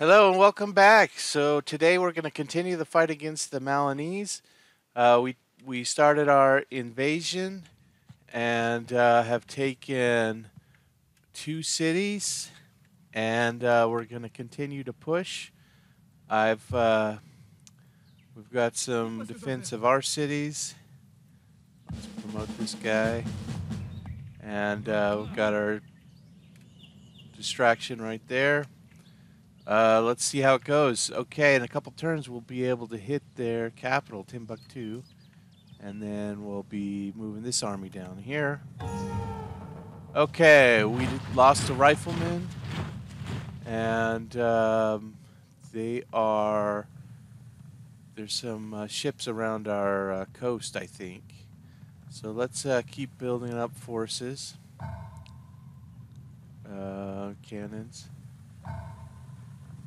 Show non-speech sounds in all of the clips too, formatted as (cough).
Hello and welcome back. So today we're going to continue the fight against the Malinese. Uh, we we started our invasion and uh, have taken two cities, and uh, we're going to continue to push. I've uh, we've got some defense of our cities. Let's promote this guy, and uh, we've got our distraction right there. Uh, let's see how it goes. Okay, in a couple turns, we'll be able to hit their capital, Timbuktu, and then we'll be moving this army down here. Okay, we lost a rifleman, and um, they are. There's some uh, ships around our uh, coast, I think. So let's uh, keep building up forces. Uh, cannons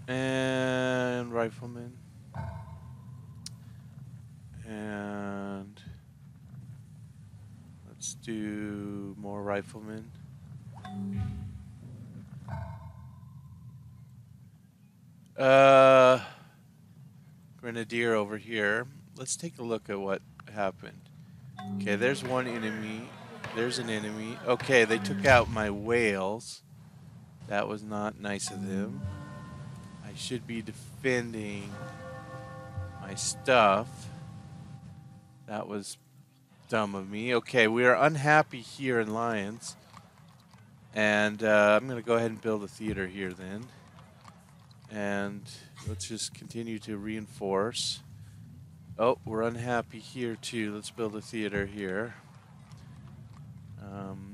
and rifleman. And let's do more riflemen. Uh grenadier over here. Let's take a look at what happened. Okay there's one enemy. There's an enemy. Okay they took out my whales. That was not nice of them I should be defending my stuff. That was dumb of me. Okay, we are unhappy here in Lyons. And uh, I'm going to go ahead and build a theater here then. And let's just continue to reinforce. Oh, we're unhappy here too. Let's build a theater here. Um,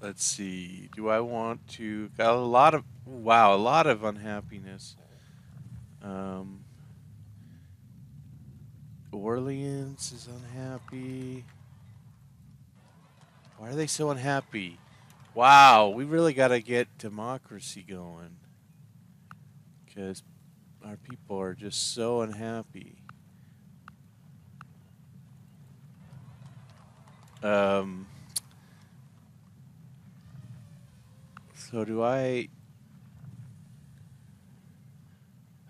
let's see. Do I want to... Got a lot of... Wow, a lot of unhappiness. Um, Orleans is unhappy. Why are they so unhappy? Wow, we really got to get democracy going. Because our people are just so unhappy. Um, so do I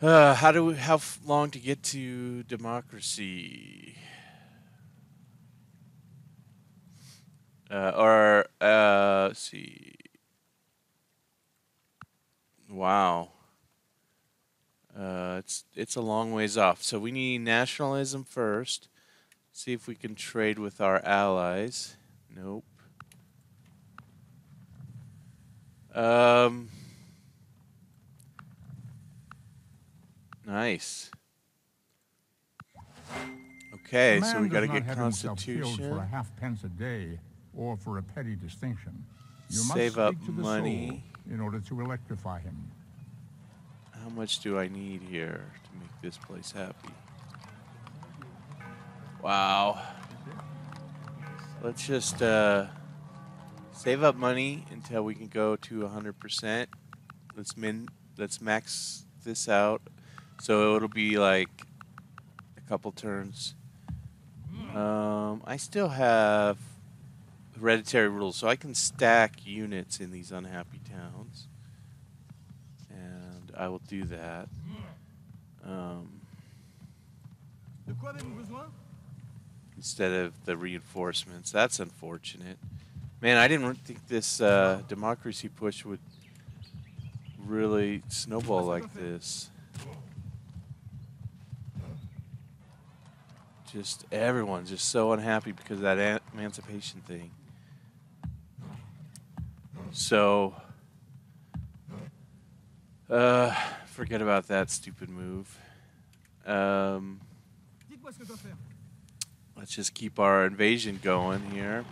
Uh, how do we, how long to get to democracy? Uh, or uh, see. Wow. Uh, it's it's a long ways off. So we need nationalism first. See if we can trade with our allies. Nope. Um. Nice. Okay, so we got to get constitution. For a half pence a day, or for a petty distinction. You Save up money in order to electrify him. How much do I need here to make this place happy? Wow. Let's just uh, save up money until we can go to 100%. Let's min. Let's max this out so it'll be like a couple turns. Um, I still have hereditary rules, so I can stack units in these unhappy towns. And I will do that. Um, instead of the reinforcements. That's unfortunate. Man, I didn't think this uh, democracy push would really snowball like this. Just everyone's just so unhappy because of that emancipation thing. So, uh, forget about that stupid move. Um, let's just keep our invasion going here.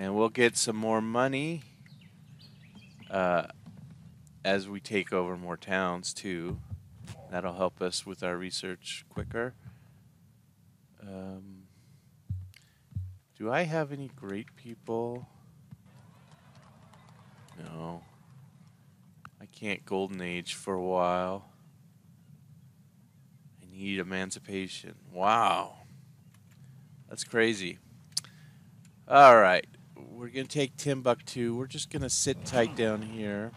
And we'll get some more money uh, as we take over more towns, too. That'll help us with our research quicker. Um, do I have any great people? No. I can't golden age for a while. I need emancipation. Wow. That's crazy. All right we're going to take Timbuktu. We're just going to sit tight down here.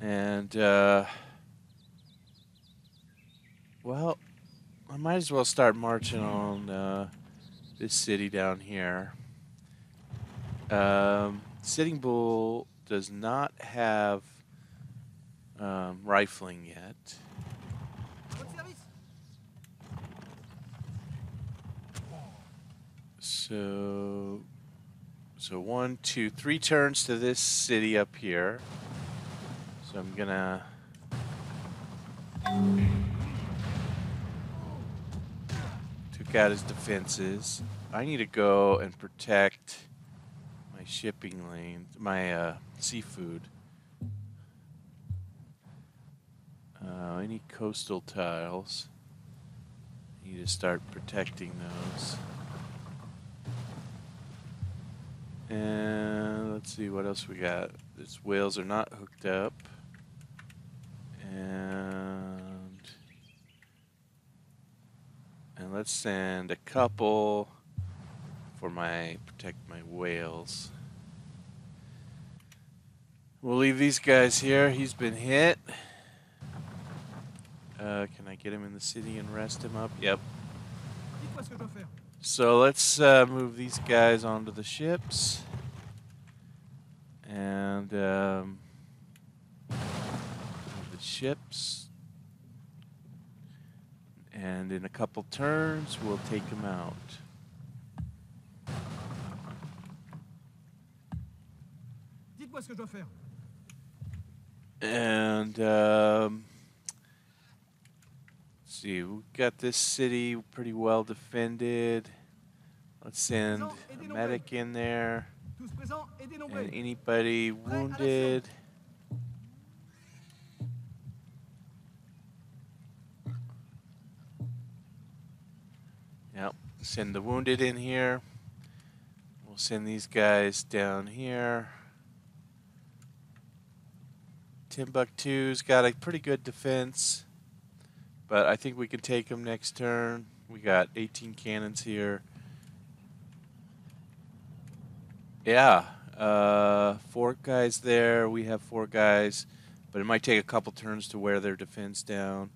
And, uh, well, I might as well start marching on uh, this city down here. Um, Sitting Bull does not have um, rifling yet. So, so one, two, three turns to this city up here. So I'm gonna. Took out his defenses. I need to go and protect my shipping lane, my uh, seafood. Uh, need coastal tiles. I need to start protecting those. And let's see what else we got. These whales are not hooked up. And and let's send a couple for my protect my whales. We'll leave these guys here. He's been hit. Uh, can I get him in the city and rest him up? Yep. Dites-moi ce que je dois faire. So let's uh, move these guys onto the ships. And um, the ships. And in a couple turns, we'll take them out. Dites-moi ce que je dois faire. And um, see, we've got this city pretty well defended. Let's send a medic in there. Tous présents et And anybody wounded? Yep. Send the wounded in here. We'll send these guys down here. Timbuktu's got a pretty good defense, but I think we can take them next turn. We got 18 cannons here. Yeah, uh, four guys there. We have four guys, but it might take a couple turns to wear their defense down.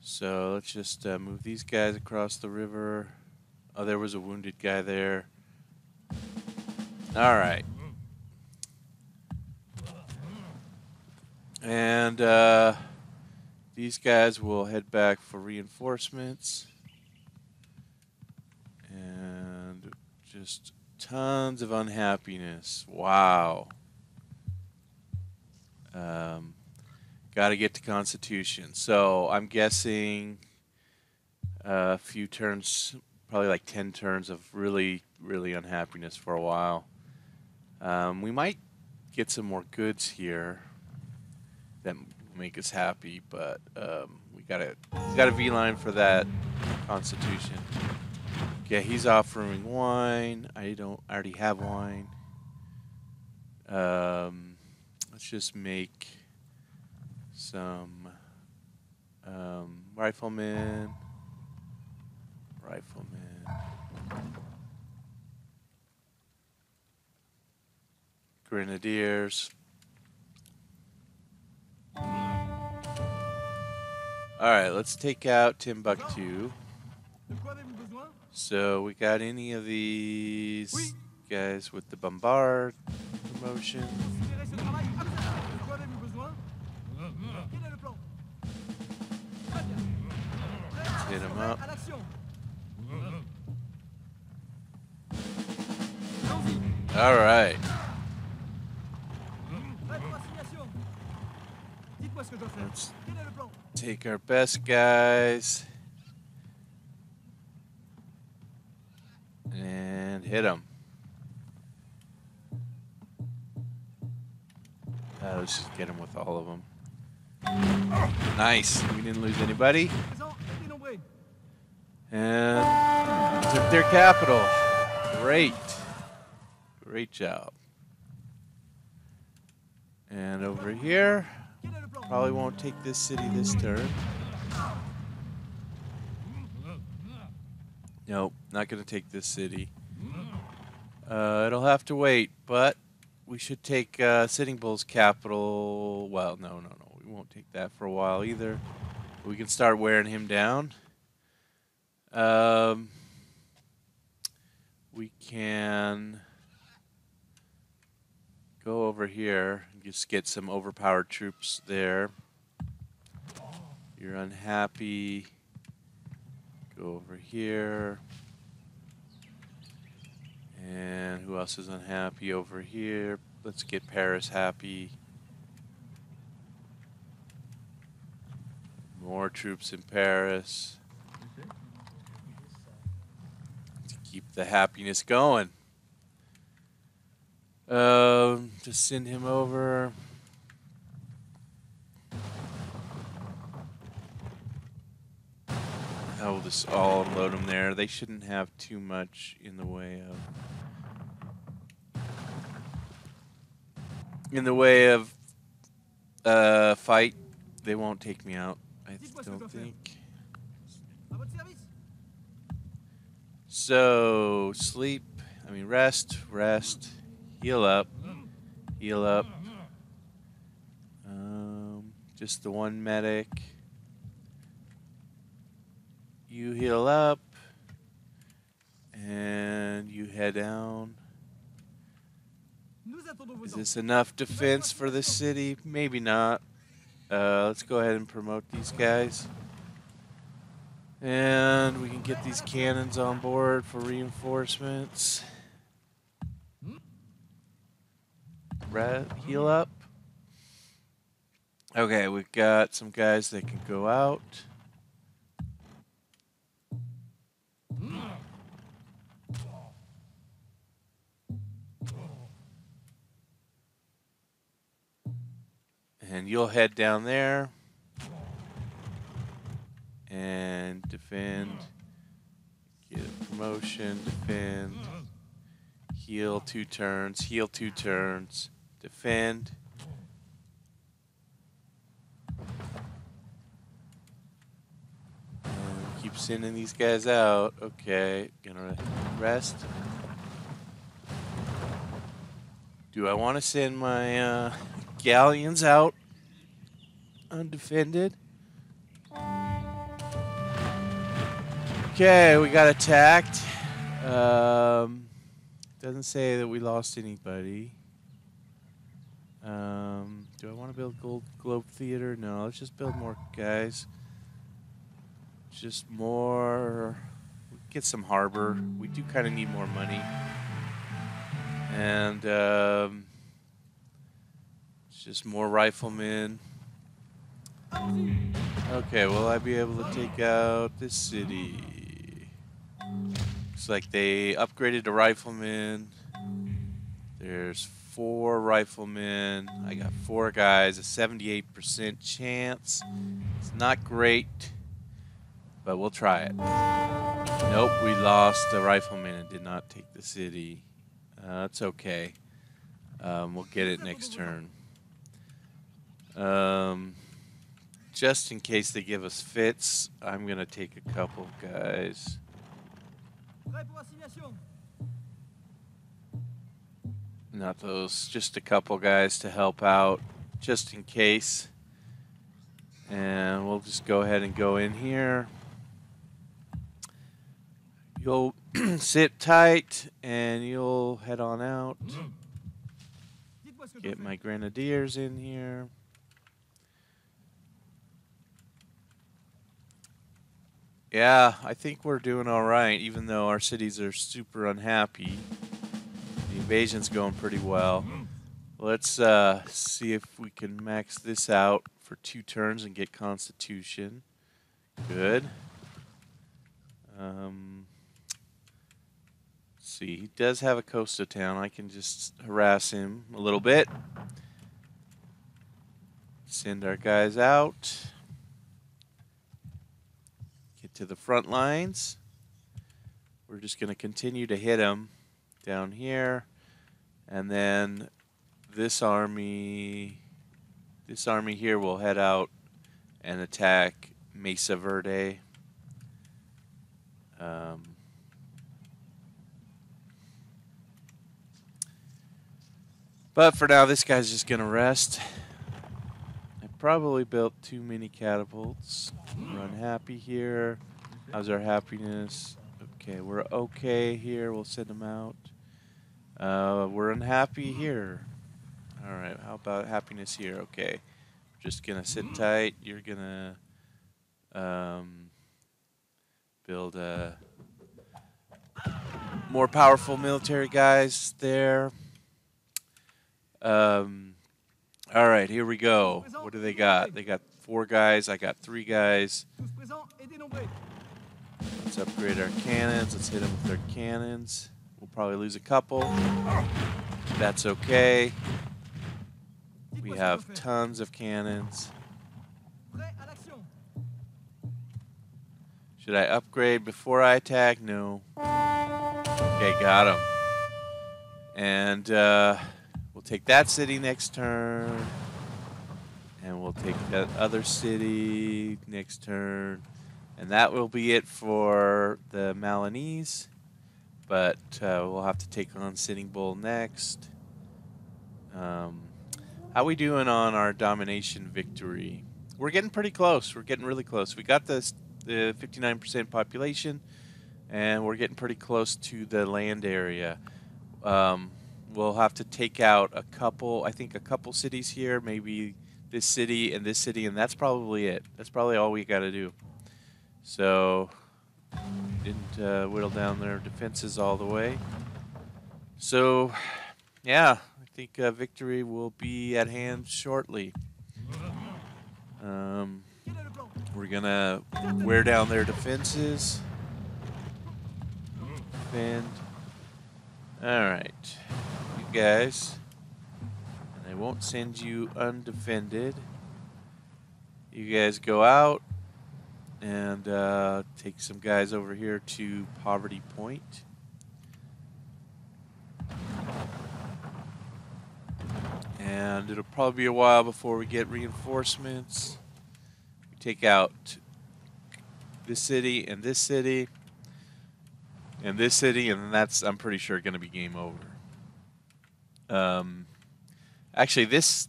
So let's just uh, move these guys across the river. Oh, there was a wounded guy there. All right. And uh, these guys will head back for reinforcements. And just tons of unhappiness. Wow. Um, Got to get to Constitution. So I'm guessing a few turns, probably like 10 turns of really, really unhappiness for a while. Um, we might get some more goods here that make us happy, but um, we got to got a V line for that Constitution. Yeah, he's offering wine. I don't. I already have wine. Um, let's just make some um, riflemen. Riflemen. Grenadiers. Right, let's take out Timbuktu. So we got any of these guys with the bombard promotion? Considérez ce travail absolument. De quoi avez-vous besoin Quel est le plan Très bien. Prêt hit Prêt up. All right. Let's Take our best guys and hit them. Uh, let's just get them with all of them. Nice. We didn't lose anybody. And took their capital. Great. Great job. And over here, probably won't take this city this turn. Nope, not going to take this city. Uh, it'll have to wait, but we should take uh, Sitting Bull's capital. Well, no, no, no. We won't take that for a while either. We can start wearing him down. Um, we can go over here just get some overpowered troops there. You're unhappy. Go over here. And who else is unhappy over here? Let's get Paris happy. More troops in Paris. To keep the happiness going. Um, just send him over. I will just all unload them there. They shouldn't have too much in the way of in the way of uh fight. They won't take me out. I Dites-moi ce que je don't think. À votre service So sleep. I mean rest, rest, heal up, heal up. Um, just the one medic. You heal up, and you head down. Is this enough defense for the city? Maybe not. Uh, let's go ahead and promote these guys. And we can get these cannons on board for reinforcements. Re- heal up. Okay, we've got some guys that can go out. And you'll head down there and defend. Get a promotion, defend. Heal two turns, heal two turns, defend. And keep sending these guys out. Okay, gonna rest. Do I want to send my uh, galleons out undefended? Okay, we got attacked. Um, doesn't say that we lost anybody. Um, do I want to build Gold Globe Theater? No, let's just build more guys. Just more. Get some harbor. We do kind of need more money. And um, just more riflemen. Okay, will I be able to take out this city? Looks like they upgraded to riflemen. There's four riflemen. I got four guys, a 78% chance. It's not great, but we'll try it. Nope, we lost the rifleman and did not take the city. Uh, it's okay. Um, we'll get it next turn. Um, just in case they give us fits, I'm gonna take a couple guys. Not those, just a couple guys to help out, just in case. And we'll just go ahead and go in here. You'll (clears throat) sit tight and you'll head on out. Get my grenadiers in here. Yeah, I think we're doing all right, even though our cities are super unhappy. Invasion's going pretty well. Let's uh, see if we can max this out for two turns and get Constitution. Good. Um, see, he does have a coastal town. I can just harass him a little bit. Send our guys out. Get to the front lines. We're just going to continue to hit him down here. And then this army, this army here will head out and attack Mesa Verde. Um, But for now, this guy's just gonna rest. I probably built too many catapults. We're unhappy here. How's our happiness? Okay, we're okay here. We'll send them out. Uh, we're unhappy here. All right, how about happiness here? Okay, just gonna sit tight. You're gonna um, build a more powerful military guys there. Um, all right, here we go. What do they got? They got four guys. I got three guys. Let's upgrade our cannons. Let's hit them with their cannons. Probably lose a couple. That's okay. We have tons of cannons. Should I upgrade before I attack? No. Okay, got him. And uh, we'll take that city next turn. And we'll take that other city next turn. And that will be it for the Malinese. But uh, we'll have to take on Sitting Bull next. Um, how we doing on our domination victory? We're getting pretty close. We're getting really close. We got this the 59% population, and we're getting pretty close to the land area. Um, we'll have to take out a couple, I think a couple cities here, maybe this city and this city, and that's probably it. That's probably all we got to do. So, didn't uh, whittle down their defenses all the way. So, yeah, I think uh, victory will be at hand shortly. Um, we're gonna wear down their defenses. Defend. Alright. You guys. And I won't send you undefended. You guys go out and uh, take some guys over here to Poverty Point. And it'll probably be a while before we get reinforcements take out this city and this city and this city, and that's I'm pretty sure going to be game over. Um, actually, this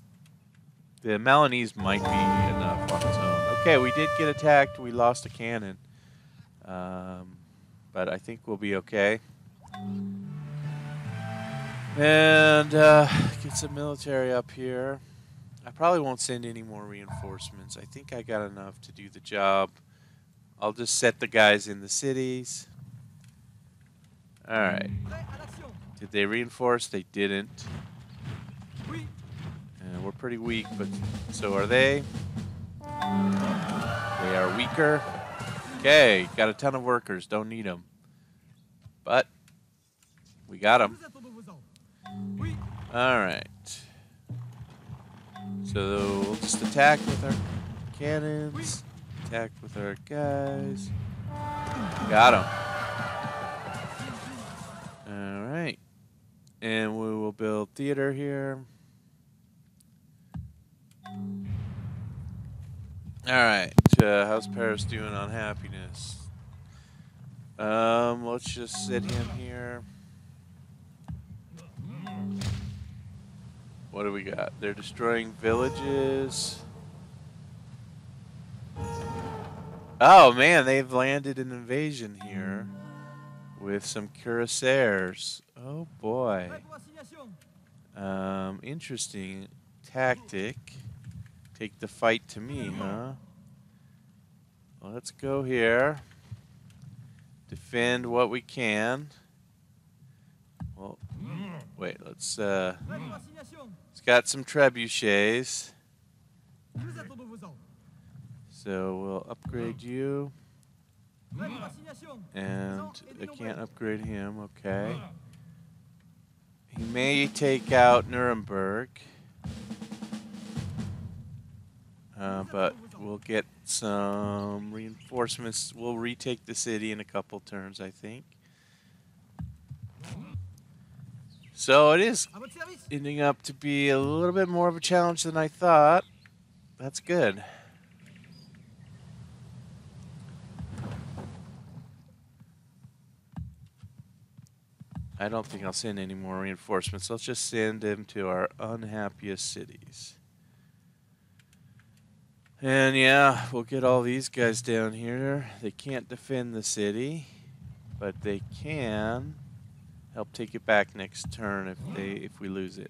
the Malinese might be enough. Okay, we did get attacked. We lost a cannon, um, but I think we'll be okay. And uh, get some military up here. I probably won't send any more reinforcements. I think I got enough to do the job. I'll just set the guys in the cities. Alright. Did they reinforce? They didn't. And we're pretty weak, but so are they. They are weaker. Okay, got a ton of workers. Don't need them. But we got them. Alright. So we'll just attack with our cannons. Attack with our guys. Got him. Alright. And we will build theater here. Alright. Uh, how's Paris doing on happiness? Um, let's just sit him here. What do we got? They're destroying villages. Oh man, they've landed an invasion here with some cuirassiers. Oh boy. Prêt pour assignation. Um, interesting tactic. Take the fight to me, huh? Let's go here. Defend what we can. Well, wait, let's, uh, it's got some trebuchets. So we'll upgrade you. And I can't upgrade him, okay. He may take out Nuremberg. Uh, but we'll get some reinforcements. We'll retake the city in a couple turns, I think. So it is ending up to be a little bit more of a challenge than I thought. That's good. I don't think I'll send any more reinforcements. Let's just send them to our unhappiest cities. And yeah, we'll get all these guys down here. They can't defend the city, but they can help take it back next turn if they if we lose it.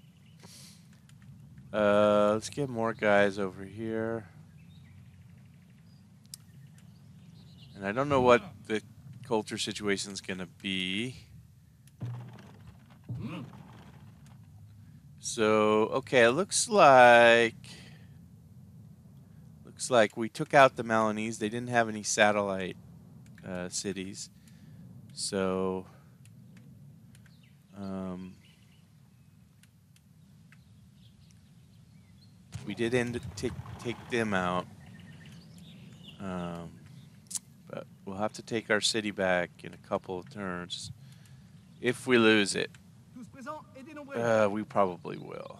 Uh, let's get more guys over here. And I don't know what the culture situation's gonna be. So, okay, it looks like looks like we took out the Malinese. They didn't have any satellite uh, cities. So, um, we did end take take them out. Um, but we'll have to take our city back in a couple of turns if we lose it. Tous présents et dénombrés. Uh, we probably will.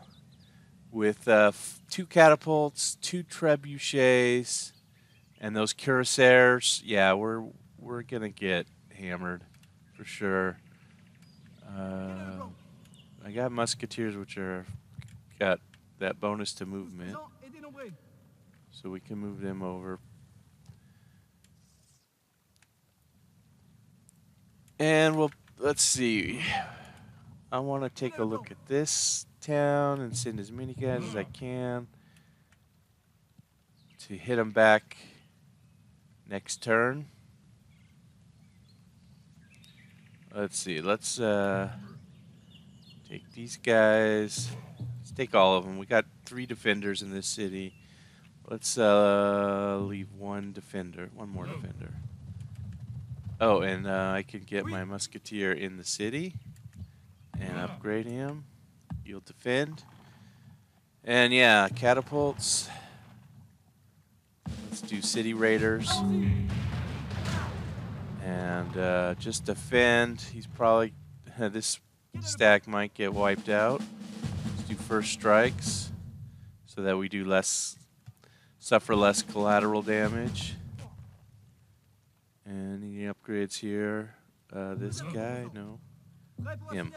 With uh, two catapults, two trebuchets, and those cuirassiers, yeah, we're we're gonna get hammered for sure. Uh, I got musketeers, which are got that bonus to movement, so we can move them over. And we'll let's see. I want to take a look at this town and send as many guys as I can to hit them back next turn. Let's see. Let's uh, take these guys. Let's take all of them. We got three defenders in this city. Let's uh, leave one defender, one more defender. Oh, and uh, I can get my musketeer in the city and upgrade him. You'll defend. And yeah, catapults. Let's do city raiders. And uh, just defend. He's probably (laughs) this stack might get wiped out. Let's do first strikes so that we do less suffer less collateral damage. And any upgrades here? Uh, this guy, no. Him.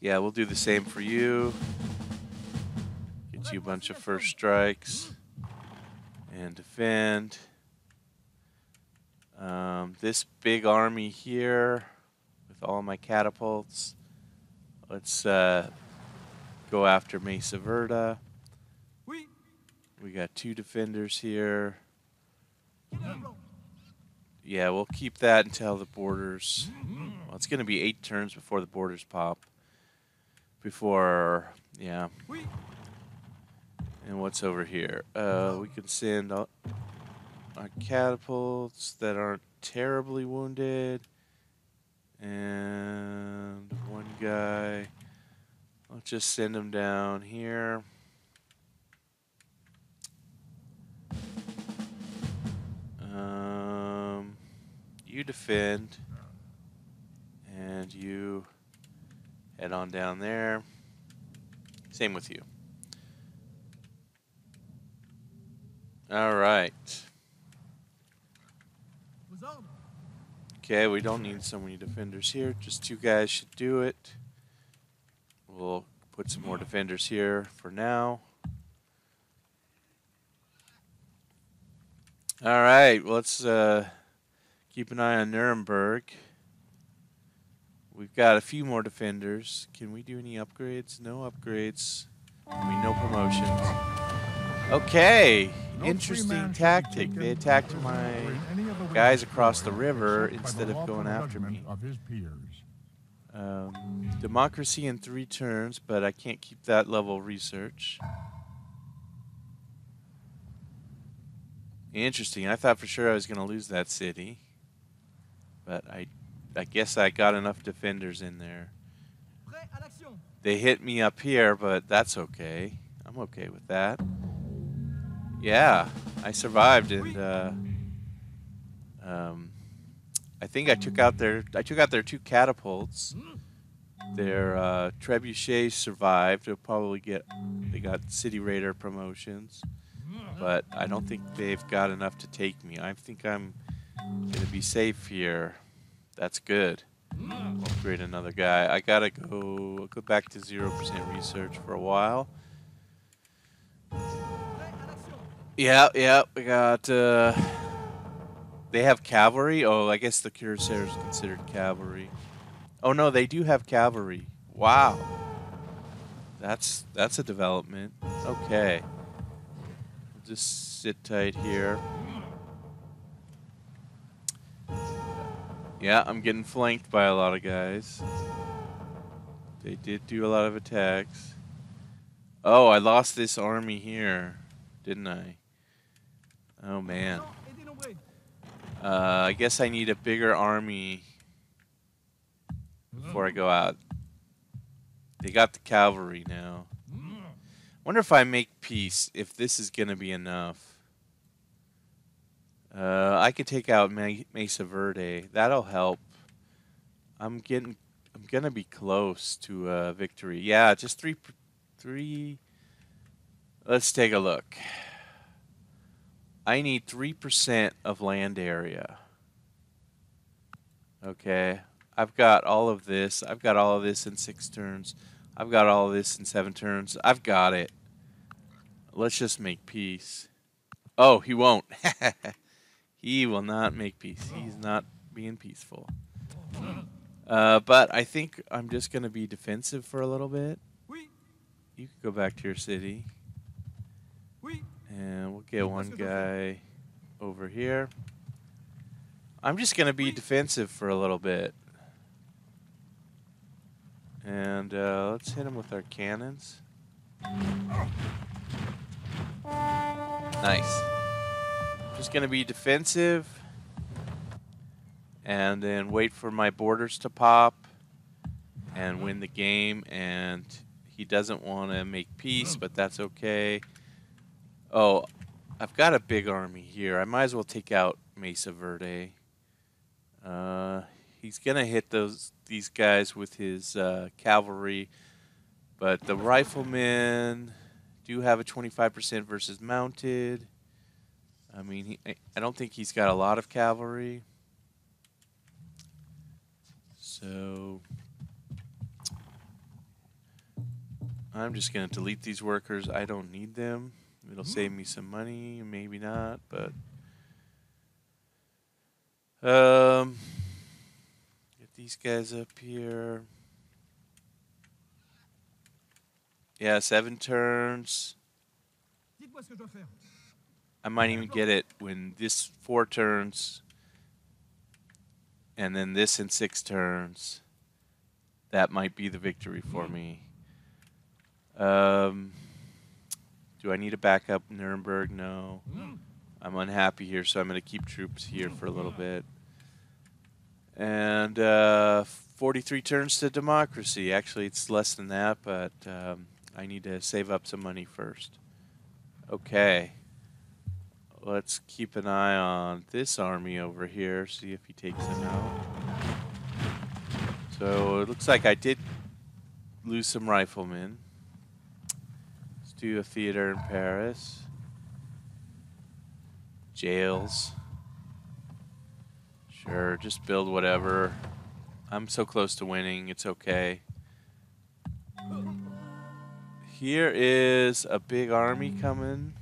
Yeah, we'll do the same for you. Get you a bunch of first strikes and defend. Um, this big army here with all my catapults. Let's uh, go after Mesa Verde. We got two defenders here. Yeah, we'll keep that until the borders. Well, it's going to be eight turns before the borders pop. Before, yeah. And what's over here? Uh, we can send our catapults that aren't terribly wounded. And one guy. I'll just send him down here. Um, you defend. And you head on down there. Same with you. All right. Okay, we don't need so many defenders here. Just two guys should do it. We'll put some more defenders here for now. All right, well, let's uh, keep an eye on Nuremberg. We've got a few more defenders. Can we do any upgrades? No upgrades. I mean, no promotions. Okay, interesting free man should be tactic. They attacked my in any other way guys across the river instead of going after me. Of his peers. Um, democracy in three turns, but I can't keep that level of research. Interesting. I thought for sure I was going to lose that city, but I, I guess I got enough defenders in there. Prêt à l'action. They hit me up here, but that's okay. I'm okay with that. Yeah, I survived, and uh, um, I think I took out their I took out their two catapults. Their uh, trebuchets survived. They'll probably get they got city raider promotions, but I don't think they've got enough to take me. I think I'm gonna be safe here. That's good. Upgrade another guy. I gotta go go back to zero percent research for a while. Yeah, yeah, we got. Uh, they have cavalry. Oh, I guess the cuirassier is considered cavalry. Oh no, they do have cavalry. Wow, that's that's a development. Okay, just sit tight here. Yeah, I'm getting flanked by a lot of guys. They did do a lot of attacks. Oh, I lost this army here, didn't I? Oh man. Uh, I guess I need a bigger army before I go out. They got the cavalry now. Wonder if I make peace, if this is gonna be enough. Uh, I could take out Mesa Verde. That'll help. I'm getting. I'm gonna be close to uh, victory. Yeah, just three. Three. Let's take a look. I need 3% of land area. Okay. I've got all of this. I've got all of this in six turns. I've got all of this in seven turns. I've got it. Let's just make peace. Oh, he won't. (laughs) he will not make peace. He's not being peaceful. Uh, but I think I'm just going to be defensive for a little bit. You can go back to your city. And we'll get one guy over here. I'm just going to be defensive for a little bit. And uh, let's hit him with our cannons. Nice. Just going to be defensive. And then wait for my borders to pop. And win the game. And he doesn't want to make peace, but that's okay. Oh, I've got a big army here. I might as well take out Mesa Verde. Uh, he's gonna hit those these guys with his uh, cavalry, but the riflemen do have a 25% versus mounted. I mean, he, I- don't think he's got a lot of cavalry. So I'm just gonna delete these workers. I don't need them. It'll save me some money, maybe not, but um, get these guys up here. Yeah, seven turns. I might even get it when this four turns, and then this in six turns. That might be the victory for me. Um, do I need a backup Nuremberg? No. I'm unhappy here, so I'm going to keep troops here for a little bit. And uh, 43 turns to democracy. Actually, it's less than that, but um, I need to save up some money first. Okay. Let's keep an eye on this army over here, see if he takes them out. So it looks like I did lose some riflemen. Let's do a theater in Paris. Jails. Sure, just build whatever. I'm so close to winning, it's okay. Here is a big army coming,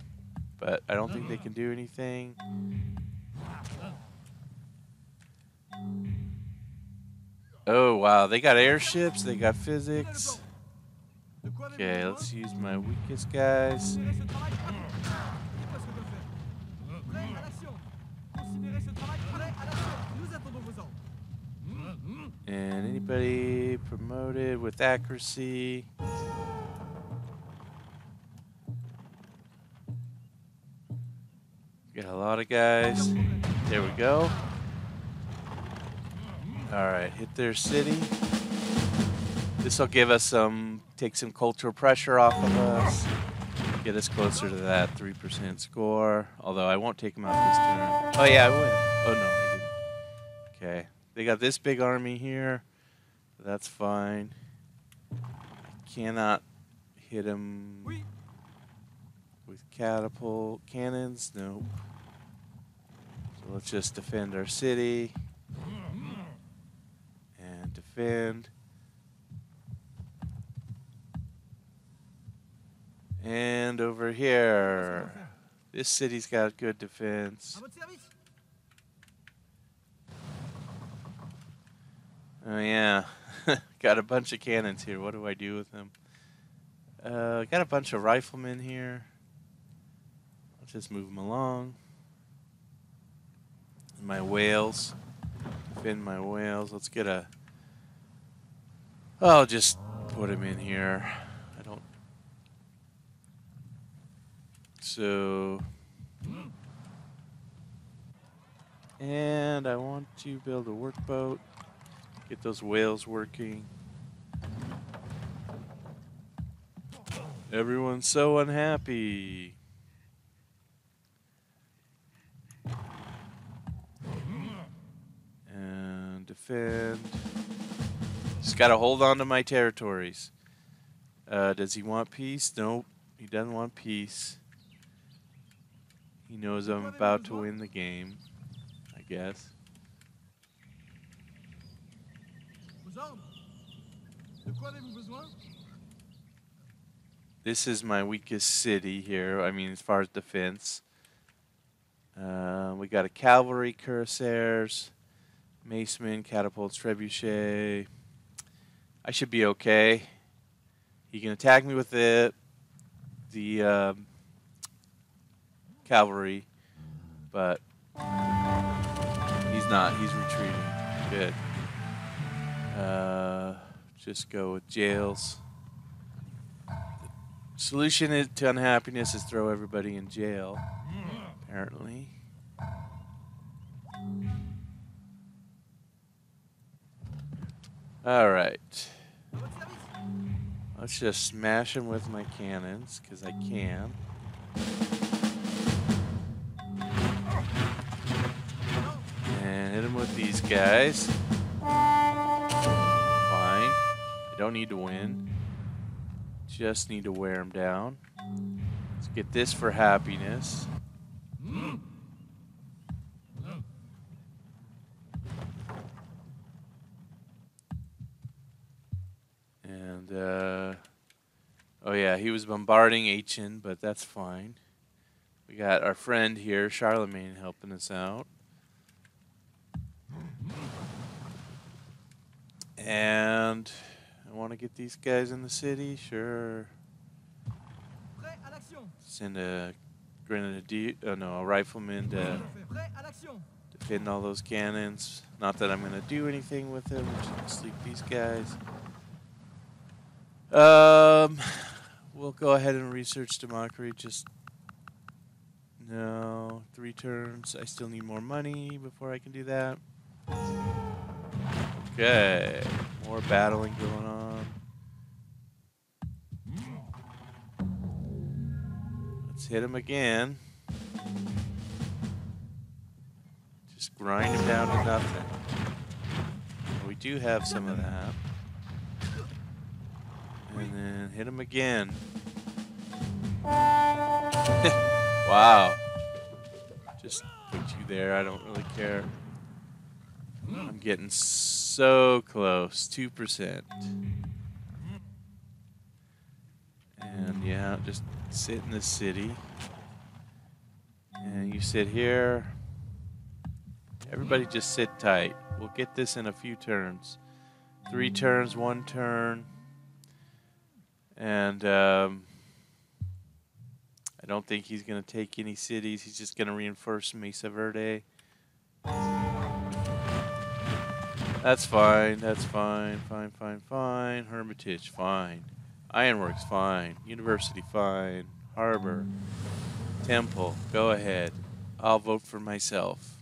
but I don't think they mm-hmm. can do anything. Oh wow, they got airships, they got physics. De quoi avez-vous Okay, let's use my weakest guys. Considérez ce travail Dites-moi ce Got a lot of guys. There we go. Alright, hit their city. This will give us some, take some cultural pressure off of us. Get us closer to that 3% score. Although I won't take them out this turn. Oh, yeah, I would. Oh, no, I didn't. Okay. They got this big army here. That's fine. I cannot hit him Oui, with catapult cannons. Nope. Let's just defend our city. And defend. And over here, this city's got good defense. À votre service Oh yeah, (laughs) got a bunch of cannons here. What do I do with them? Uh, got a bunch of riflemen here. I'll just move them along. My whales, defend my whales. Let's get a. I'll just put him in here. I don't. So. And I want to build a workboat. Get those whales working. Everyone's so unhappy. And defend. Just gotta hold on to my territories. Uh, does he want peace? Nope. He doesn't want peace. He knows I'm about to win the game. I guess. This is my weakest city here. I mean, as far as defense. Uh, we got a cavalry, cuirassiers, macemen, catapults, trebuchet. I should be okay. He can attack me with the the um, cavalry, but he's not. He's retreating. Good. Uh, just go with jails. Solution is, to unhappiness is throw everybody in jail. Apparently. All right. Let's just smash him with my cannons, because I can. And hit him with these guys. Fine. I don't need to win. Just need to wear him down. Let's get this for happiness. And, uh, oh yeah, he was bombarding Aachen, but that's fine. We got our friend here, Charlemagne, helping us out. And I want to get these guys in the city, sure. Prêt à l'action Send a grenadier, oh no, a rifleman to Prêt à l'action defend all those cannons. Not that I'm gonna do anything with them. Just sleep these guys. Um, we'll go ahead and research democracy. Just no three turns. I still need more money before I can do that. Okay, more battling going on. Let's hit him again. Just grind him down to nothing. We do have some of that. And then hit him again. (laughs) wow. Just put you there. I don't really care. Hmm. I'm getting so close. 2%. And yeah, just sit in the city. And you sit here. Everybody just sit tight. We'll get this in a few turns. Three turns, one turn. And um, I don't think he's going to take any cities. He's just going to reinforce Mesa Verde. That's fine. That's fine. Fine, fine, fine. Hermitage, fine. Ironworks, fine. University, fine. Harbor. Temple, go ahead. I'll vote for myself.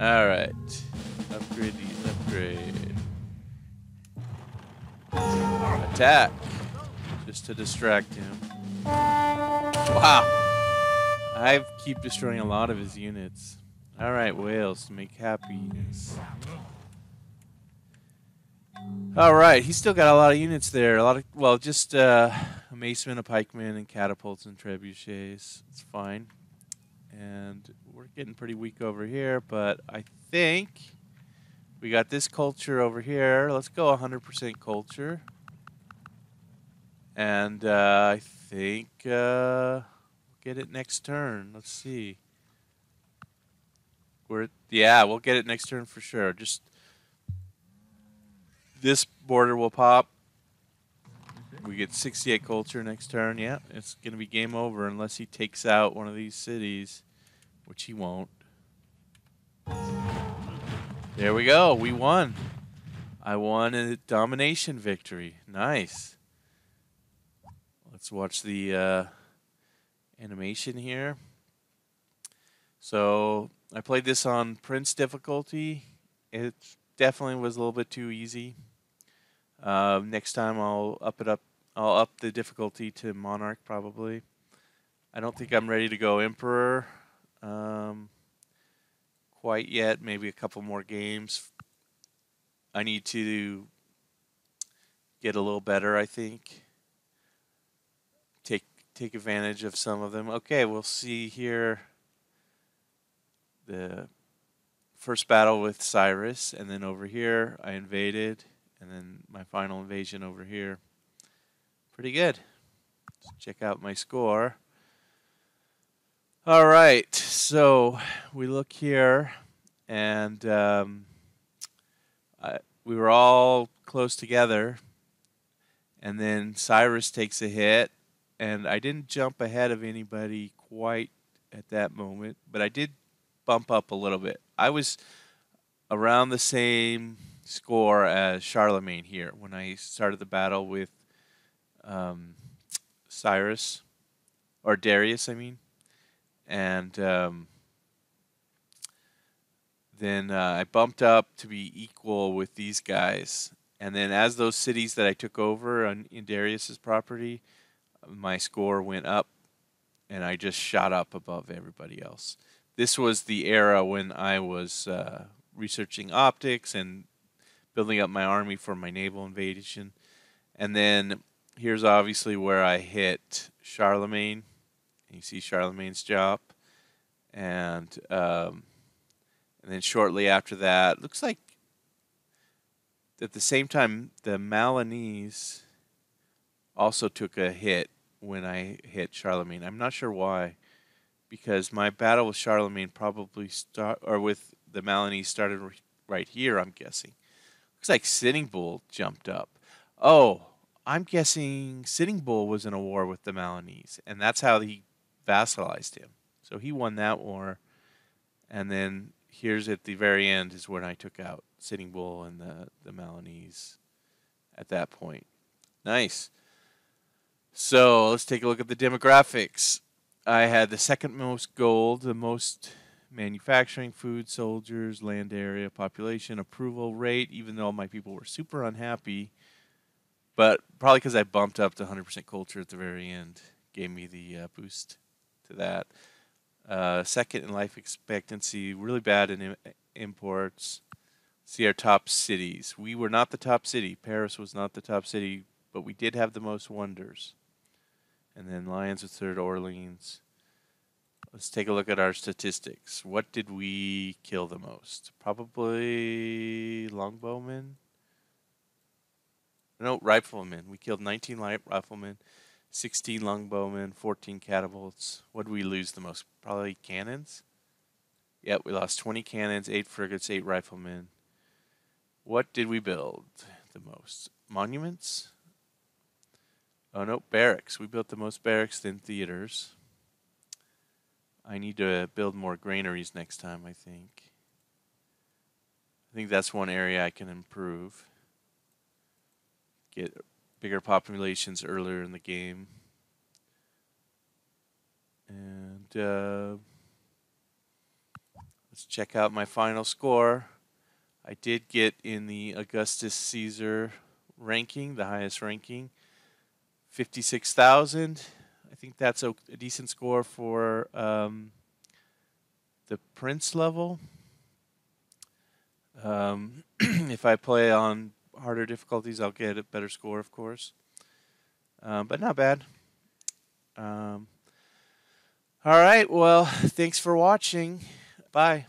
Alright. Upgrade these, upgrade. Attack. Just to distract him. Wow. I keep destroying a lot of his units. Alright, whales to make happiness. Alright, he's still got a lot of units there. A lot of, well, just uh, a maceman, a pikeman, and catapults and trebuchets. It's fine. And we're getting pretty weak over here, but I think We got this culture over here. Let's go 100% culture. And uh, I think uh, we'll get it next turn. Let's see. We're yeah, we'll get it next turn for sure. Just this border will pop. We get 68 culture next turn. Yeah, it's gonna be game over unless he takes out one of these cities, which he won't. There we go. We won. I won a domination victory. Nice. Let's watch the uh, animation here. So I played this on Prince difficulty. It definitely was a little bit too easy. Uh, next time I'll up it up. I'll up the difficulty to Monarch probably. I don't think I'm ready to go Emperor um, quite yet. Maybe a couple more games. I need to get a little better. I think. Take take advantage of some of them. Okay, we'll see here the first battle with Cyrus, and then over here I invaded, and then my final invasion over here. Pretty good. Let's check out my score. All right, so we look here, and um, I, we were all close together, and then Cyrus takes a hit, and I didn't jump ahead of anybody quite at that moment, but I did bump up a little bit. I was around the same score as Charlemagne here when I started the battle with um, Cyrus or Darius, I mean, and um, then uh, I bumped up to be equal with these guys. And then as those cities that I took over on, in Darius's property, my score went up, and I just shot up above everybody else this was the era when I was uh, researching optics and building up my army for my naval invasion. And then here's obviously where I hit Charlemagne. You see Charlemagne's job. And um, and then shortly after that, looks like at the same time the Malinese also took a hit when I hit Charlemagne. I'm not sure why because my battle with Charlemagne probably start or with the Malinese started right here. I'm guessing. Looks like Sitting Bull jumped up. Oh, I'm guessing Sitting Bull was in a war with the Malinese, and that's how he vassalized him. So he won that war, and then here's at the very end is when I took out Sitting Bull and the the Malinese. At that point, nice. So let's take a look at the demographics. I had the second most gold, the most manufacturing, food, soldiers, land area, population, approval rate, even though my people were super unhappy. But probably because I bumped up to 100% culture at the very end, gave me the uh, boost to that. Uh, second in life expectancy, really bad in Im- imports. See our top cities. We were not the top city. Paris was not the top city, but we did have the most wonders and then Lions of third Orleans. Let's take a look at our statistics. What did we kill the most? Probably longbowmen. No, riflemen. We killed 19 riflemen, 16 longbowmen, 14 catapults. What did we lose the most? Probably cannons. Yep, we lost 20 cannons, 8 frigates, 8 riflemen. What did we build the most? Monuments? Oh no, barracks. We built the most barracks than theaters. I need to build more granaries next time, I think. I think that's one area I can improve. Get bigger populations earlier in the game. And uh, let's check out my final score. I did get in the Augustus Caesar ranking, the highest ranking. 56,000. I think that's a, a, decent score for um, the Prince level. Um, (clears throat) if I play on harder difficulties, I'll get a better score, of course. Um, but not bad. Um, all right. Well, (laughs) thanks for watching. Bye.